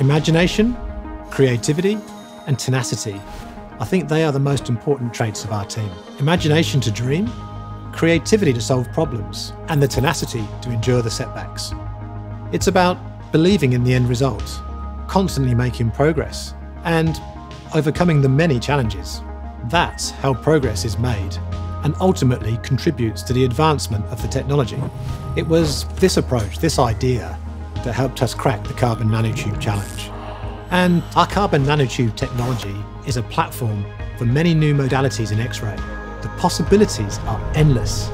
Imagination, creativity, and tenacity. I think they are the most important traits of our team. Imagination to dream, creativity to solve problems, and the tenacity to endure the setbacks. It's about believing in the end result, constantly making progress, and overcoming the many challenges. That's how progress is made and ultimately contributes to the advancement of the technology. It was this approach, this idea, that helped us crack the carbon nanotube challenge. And our carbon nanotube technology is a platform for many new modalities in X ray. The possibilities are endless